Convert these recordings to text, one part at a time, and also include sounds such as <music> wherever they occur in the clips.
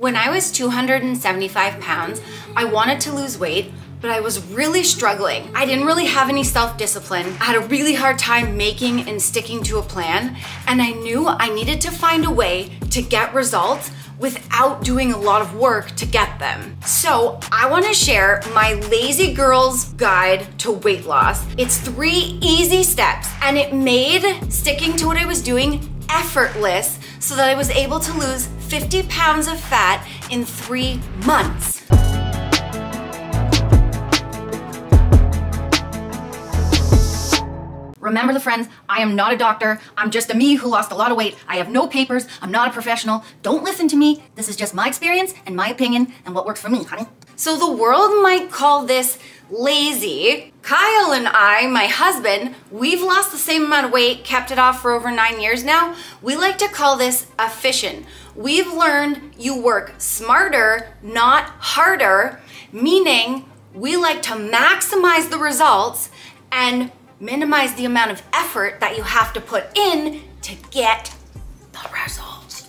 When I was 275 pounds, I wanted to lose weight, but I was really struggling. I didn't really have any self discipline. I had a really hard time making and sticking to a plan, and I knew I needed to find a way to get results without doing a lot of work to get them. So, I wanna share my Lazy Girl's Guide to Weight Loss. It's three easy steps, and it made sticking to what I was doing effortless so that I was able to lose 50 pounds of fat in three months. Remember the friends, I am not a doctor. I'm just a me who lost a lot of weight. I have no papers. I'm not a professional. Don't listen to me. This is just my experience and my opinion and what works for me, honey. So the world might call this lazy. Kyle and I, my husband, we've lost the same amount of weight, kept it off for over nine years now. We like to call this efficient. We've learned you work smarter, not harder, meaning we like to maximize the results and minimize the amount of effort that you have to put in to get the results.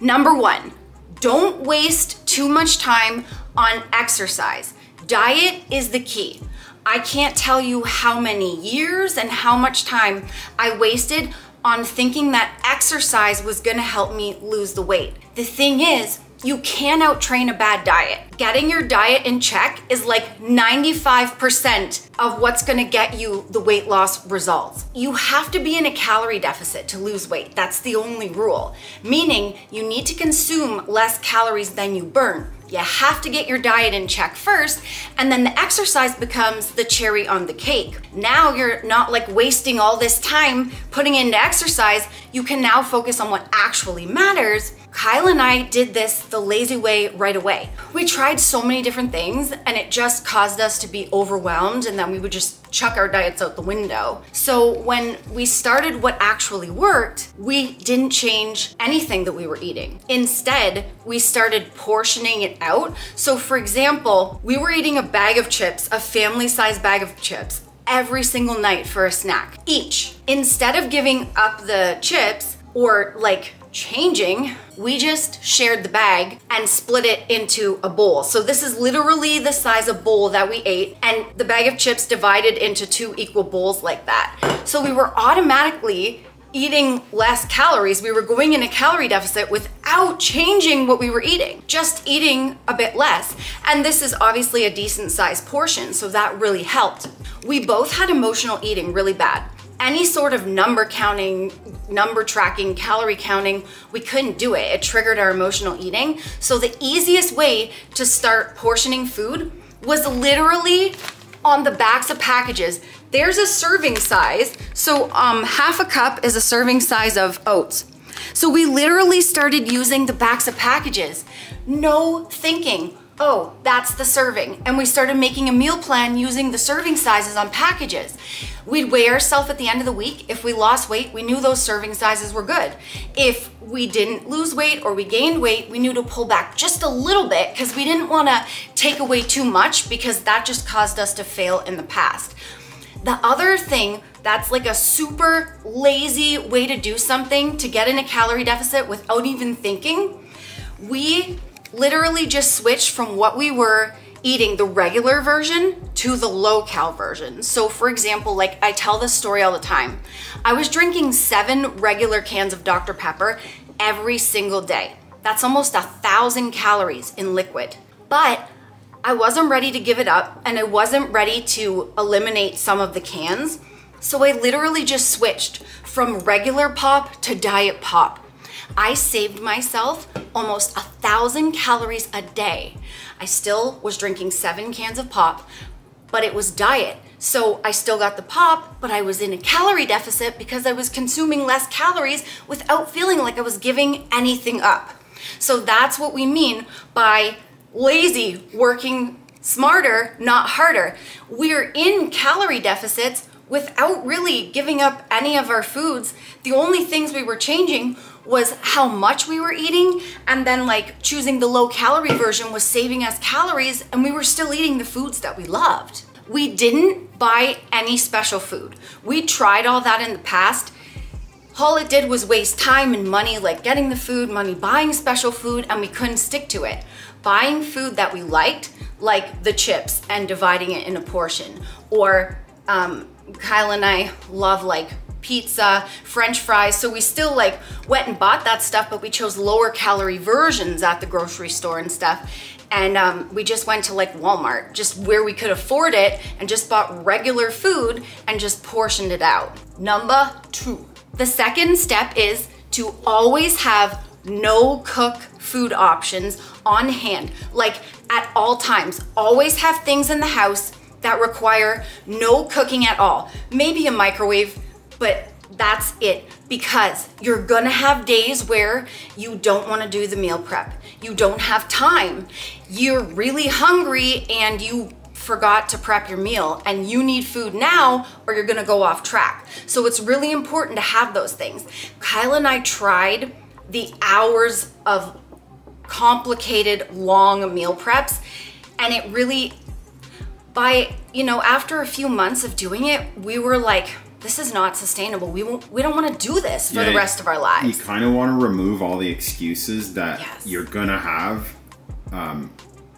Number one, don't waste too much time on exercise. Diet is the key. I can't tell you how many years and how much time I wasted on thinking that exercise was gonna help me lose the weight. The thing is, you can out train a bad diet. Getting your diet in check is like 95% of what's gonna get you the weight loss results. You have to be in a calorie deficit to lose weight. That's the only rule. Meaning you need to consume less calories than you burn. You have to get your diet in check first, and then the exercise becomes the cherry on the cake. Now you're not like wasting all this time putting into exercise. You can now focus on what actually matters. Kyle and I did this the lazy way right away. We tried so many different things and it just caused us to be overwhelmed and then we would just chuck our diets out the window. So when we started what actually worked, we didn't change anything that we were eating. Instead, we started portioning it out. So for example, we were eating a bag of chips, a family size bag of chips, every single night for a snack each. Instead of giving up the chips or like changing, we just shared the bag and split it into a bowl. So this is literally the size of bowl that we ate and the bag of chips divided into two equal bowls like that. So we were automatically eating less calories. We were going in a calorie deficit without changing what we were eating, just eating a bit less. And this is obviously a decent sized portion, so that really helped. We both had emotional eating really bad any sort of number counting, number tracking, calorie counting, we couldn't do it. It triggered our emotional eating. So the easiest way to start portioning food was literally on the backs of packages. There's a serving size. So um, half a cup is a serving size of oats. So we literally started using the backs of packages. No thinking oh, that's the serving. And we started making a meal plan using the serving sizes on packages. We'd weigh ourselves at the end of the week. If we lost weight, we knew those serving sizes were good. If we didn't lose weight or we gained weight, we knew to pull back just a little bit because we didn't want to take away too much because that just caused us to fail in the past. The other thing that's like a super lazy way to do something to get in a calorie deficit without even thinking, we literally just switched from what we were eating the regular version to the low cal version. So for example, like I tell this story all the time. I was drinking seven regular cans of Dr. Pepper every single day. That's almost a thousand calories in liquid. But I wasn't ready to give it up and I wasn't ready to eliminate some of the cans. So I literally just switched from regular pop to diet pop. I saved myself almost a thousand calories a day. I still was drinking seven cans of pop, but it was diet. So I still got the pop, but I was in a calorie deficit because I was consuming less calories without feeling like I was giving anything up. So that's what we mean by lazy, working smarter, not harder. We're in calorie deficits without really giving up any of our foods. The only things we were changing was how much we were eating and then like choosing the low calorie version was saving us calories and we were still eating the foods that we loved. We didn't buy any special food. We tried all that in the past. all it did was waste time and money, like getting the food, money buying special food, and we couldn't stick to it. Buying food that we liked, like the chips, and dividing it in a portion. Or um, Kyle and I love like pizza, french fries. So we still like went and bought that stuff, but we chose lower calorie versions at the grocery store and stuff. And um, we just went to like Walmart, just where we could afford it, and just bought regular food and just portioned it out. Number two. The second step is to always have no cook food options on hand, like at all times. Always have things in the house that require no cooking at all. Maybe a microwave, but that's it because you're gonna have days where you don't wanna do the meal prep. You don't have time. You're really hungry and you forgot to prep your meal and you need food now or you're gonna go off track. So it's really important to have those things. Kyle and I tried the hours of complicated long meal preps and it really by you know after a few months of doing it we were like this is not sustainable. We won't, we don't want to do this for yeah, the rest of our lives. You kind of want to remove all the excuses that yes. you're gonna have um,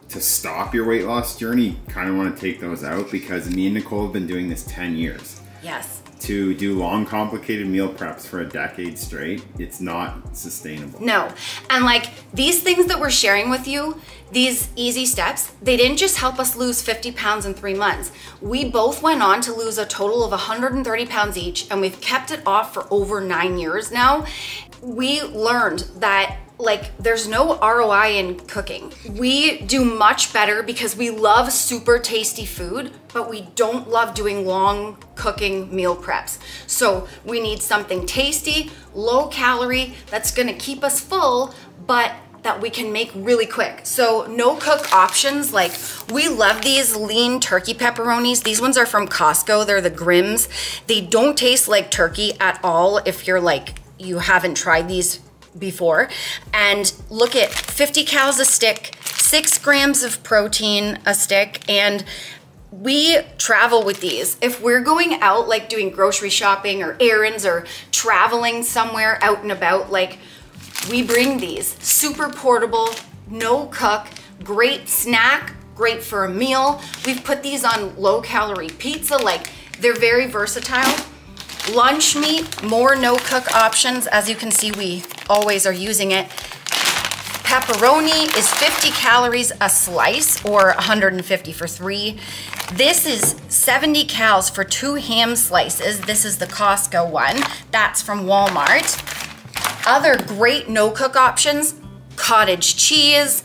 to stop your weight loss journey. Kind of want to take those out because me and Nicole have been doing this ten years. Yes. To do long, complicated meal preps for a decade straight, it's not sustainable. No, and like these things that we're sharing with you, these easy steps, they didn't just help us lose 50 pounds in three months. We both went on to lose a total of 130 pounds each, and we've kept it off for over nine years now. We learned that like there's no ROI in cooking. We do much better because we love super tasty food, but we don't love doing long cooking meal preps. So we need something tasty, low calorie, that's gonna keep us full, but that we can make really quick. So no cook options, like we love these lean turkey pepperonis. These ones are from Costco, they're the Grimm's. They don't taste like turkey at all if you're like, you haven't tried these before. And look at 50 calories a stick, six grams of protein a stick, and we travel with these. If we're going out like doing grocery shopping or errands or traveling somewhere out and about, like we bring these. Super portable, no cook, great snack, great for a meal. We've put these on low calorie pizza, like they're very versatile. Lunch meat, more no cook options. As you can see, we always are using it. Pepperoni is 50 calories a slice or 150 for three. This is 70 calories for two ham slices. This is the Costco one. That's from Walmart. Other great no-cook options, cottage cheese,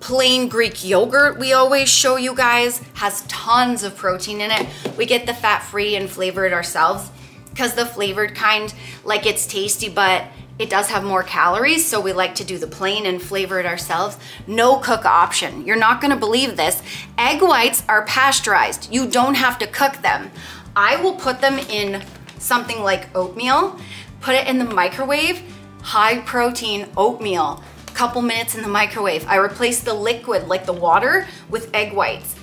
plain Greek yogurt we always show you guys, has tons of protein in it. We get the fat-free and flavor it ourselves because the flavored kind, like it's tasty, but it does have more calories, so we like to do the plain and flavor it ourselves. No cook option. You're not gonna believe this. Egg whites are pasteurized. You don't have to cook them. I will put them in something like oatmeal, put it in the microwave, high protein oatmeal, couple minutes in the microwave. I replace the liquid, like the water, with egg whites.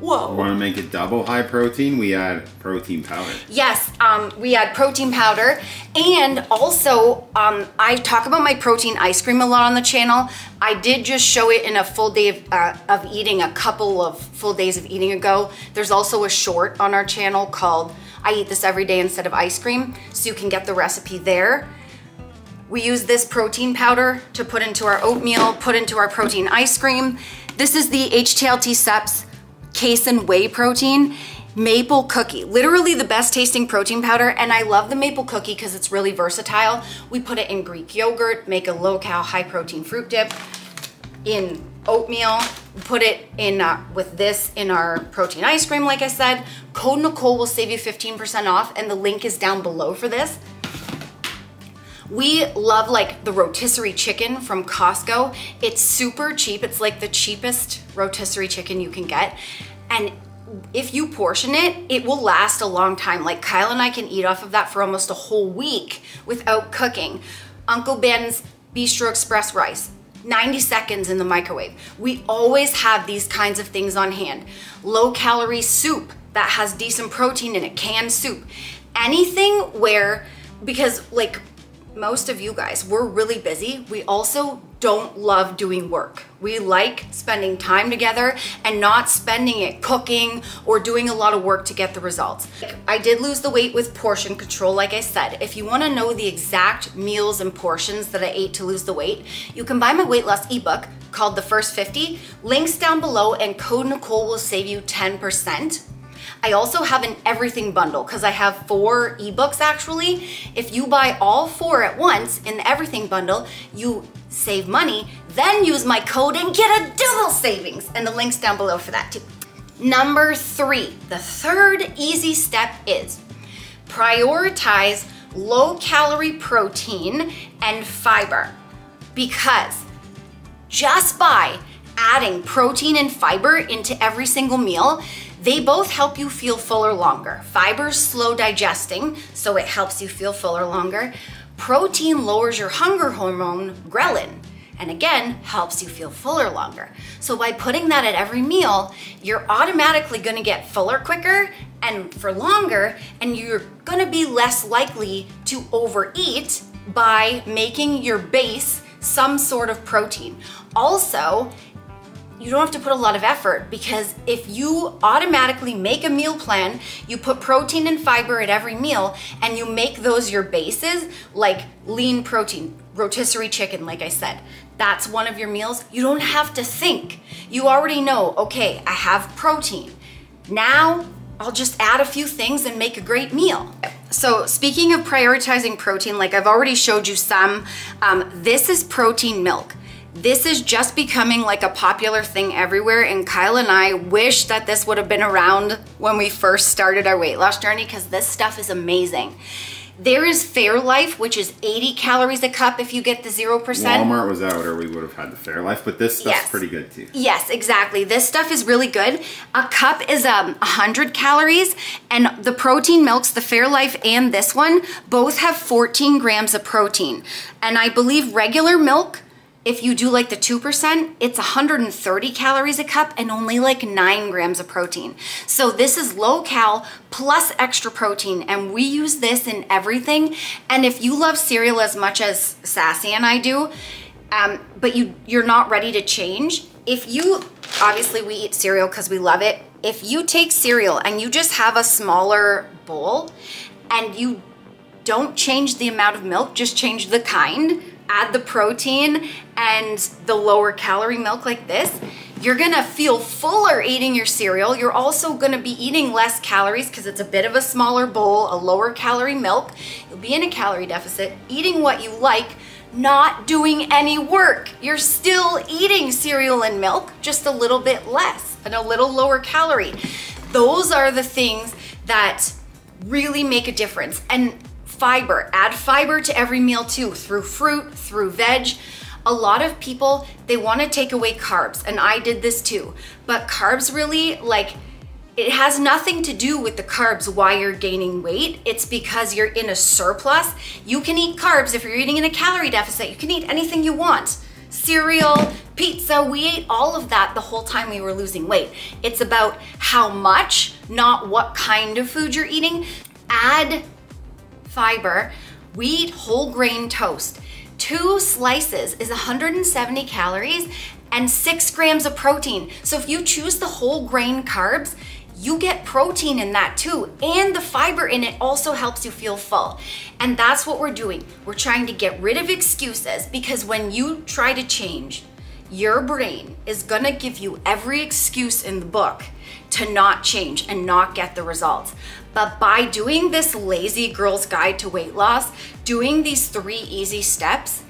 Whoa. Want to make it double high protein? We add protein powder. Yes, um, we add protein powder. And also, um, I talk about my protein ice cream a lot on the channel. I did just show it in a full day of, uh, of eating a couple of full days of eating ago. There's also a short on our channel called I Eat This Every Day Instead of Ice Cream. So you can get the recipe there. We use this protein powder to put into our oatmeal, put into our protein ice cream. This is the HTLT Supps Casein Whey Protein maple cookie. Literally the best tasting protein powder and I love the maple cookie because it's really versatile. We put it in Greek yogurt, make a low-cal high protein fruit dip, in oatmeal, put it in uh, with this in our protein ice cream like I said. Code Nicole will save you 15% off and the link is down below for this. We love like the rotisserie chicken from Costco. It's super cheap. It's like the cheapest rotisserie chicken you can get. And if you portion it, it will last a long time. Like Kyle and I can eat off of that for almost a whole week without cooking. Uncle Ben's Bistro Express rice, 90 seconds in the microwave. We always have these kinds of things on hand. Low calorie soup that has decent protein in it, canned soup. Anything where because like most of you guys, we're really busy. We also don't love doing work. We like spending time together and not spending it cooking or doing a lot of work to get the results. I did lose the weight with portion control, like I said. If you wanna know the exact meals and portions that I ate to lose the weight, you can buy my weight loss ebook called The First 50. Links down below and code Nicole will save you 10%. I also have an everything bundle because I have four ebooks actually. If you buy all four at once in the everything bundle, you save money, then use my code and get a double savings. And the link's down below for that too. Number three, the third easy step is prioritize low calorie protein and fiber because just by adding protein and fiber into every single meal, they both help you feel fuller longer. Fiber's slow digesting, so it helps you feel fuller longer. Protein lowers your hunger hormone, ghrelin, and again, helps you feel fuller longer. So by putting that at every meal, you're automatically gonna get fuller quicker and for longer, and you're gonna be less likely to overeat by making your base some sort of protein. Also, you don't have to put a lot of effort because if you automatically make a meal plan, you put protein and fiber at every meal and you make those your bases, like lean protein, rotisserie chicken, like I said, that's one of your meals. You don't have to think. You already know, okay, I have protein. Now I'll just add a few things and make a great meal. So speaking of prioritizing protein, like I've already showed you some, um, this is protein milk. This is just becoming like a popular thing everywhere and Kyle and I wish that this would have been around when we first started our weight loss journey because this stuff is amazing. There is Fairlife, which is 80 calories a cup if you get the 0%. Walmart was out or we would have had the Fairlife, but this stuff's yes. pretty good too. Yes, exactly. This stuff is really good. A cup is um, 100 calories and the protein milks, the Fairlife and this one, both have 14 grams of protein. And I believe regular milk if you do like the 2%, it's 130 calories a cup and only like 9 grams of protein. So this is low cal plus extra protein and we use this in everything. And if you love cereal as much as Sassy and I do, um, but you, you're not ready to change, if you, obviously we eat cereal because we love it. If you take cereal and you just have a smaller bowl and you don't change the amount of milk, just change the kind, add the protein and the lower calorie milk like this, you're gonna feel fuller eating your cereal. You're also gonna be eating less calories because it's a bit of a smaller bowl, a lower calorie milk. You'll be in a calorie deficit, eating what you like, not doing any work. You're still eating cereal and milk, just a little bit less and a little lower calorie. Those are the things that really make a difference. And fiber. Add fiber to every meal too, through fruit, through veg. A lot of people, they wanna take away carbs, and I did this too. But carbs really, like, it has nothing to do with the carbs why you're gaining weight. It's because you're in a surplus. You can eat carbs if you're eating in a calorie deficit. You can eat anything you want. Cereal, pizza, we ate all of that the whole time we were losing weight. It's about how much, not what kind of food you're eating. Add fiber, wheat whole grain toast. Two slices is 170 calories and six grams of protein. So if you choose the whole grain carbs, you get protein in that too. And the fiber in it also helps you feel full. And that's what we're doing. We're trying to get rid of excuses because when you try to change, your brain is gonna give you every excuse in the book to not change and not get the results. But by doing this lazy girl's guide to weight loss, doing these three easy steps,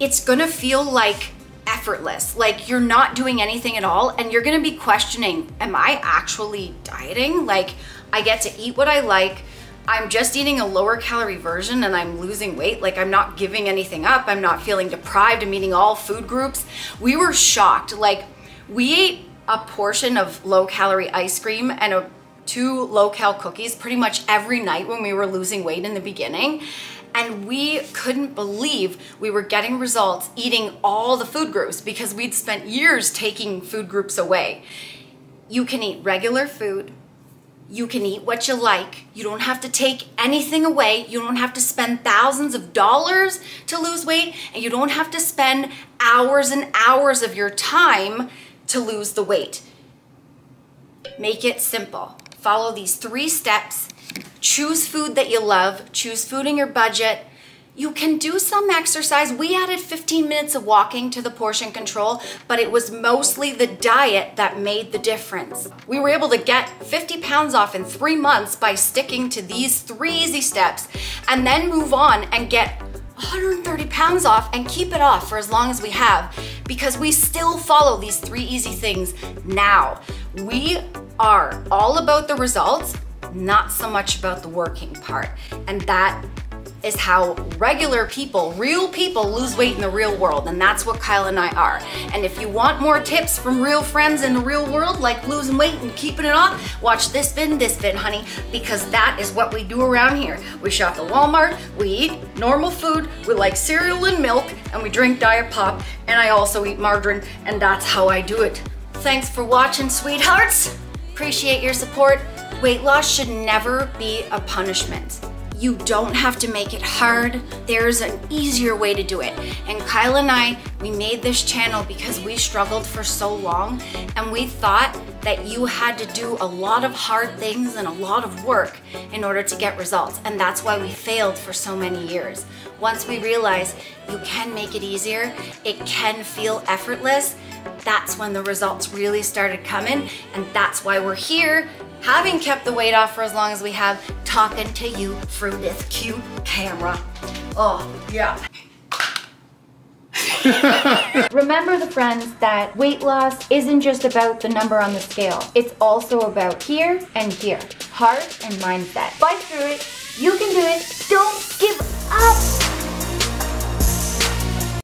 it's gonna feel like effortless. Like you're not doing anything at all and you're gonna be questioning, am I actually dieting? Like I get to eat what I like. I'm just eating a lower calorie version and I'm losing weight. Like I'm not giving anything up. I'm not feeling deprived. I'm eating all food groups. We were shocked. Like we ate a portion of low calorie ice cream and a two low cal cookies pretty much every night when we were losing weight in the beginning. And we couldn't believe we were getting results eating all the food groups because we'd spent years taking food groups away. You can eat regular food, You can eat what you like. You don't have to take anything away. You don't have to spend thousands of dollars to lose weight, and you don't have to spend hours and hours of your time to lose the weight. Make it simple. Follow these three steps. Choose food that you love, choose food in your budget, you can do some exercise. We added 15 minutes of walking to the portion control, but it was mostly the diet that made the difference. We were able to get 50 pounds off in three months by sticking to these three easy steps and then move on and get 130 pounds off and keep it off for as long as we have because we still follow these three easy things now. We are all about the results, not so much about the working part. And that is how regular people, real people lose weight in the real world. And that's what Kyle and I are. And if you want more tips from real friends in the real world, like losing weight and keeping it off, watch this vid this vid, honey, because that is what we do around here. We shop at Walmart, we eat normal food, we like cereal and milk, and we drink Diet Pop, and I also eat margarine, and that's how I do it. Thanks for watching, sweethearts. Appreciate your support. Weight loss should never be a punishment. You don't have to make it hard. There's an easier way to do it. And Kyle and I, we made this channel because we struggled for so long and we thought that you had to do a lot of hard things and a lot of work in order to get results. And that's why we failed for so many years. Once we realized you can make it easier, it can feel effortless, that's when the results really started coming. And that's why we're here having kept the weight off for as long as we have, talking to you through this cute camera. Oh, yeah. <laughs> Remember the friends that weight loss isn't just about the number on the scale. It's also about here and here. Heart and mindset. Fight through it. You can do it. Don't give up.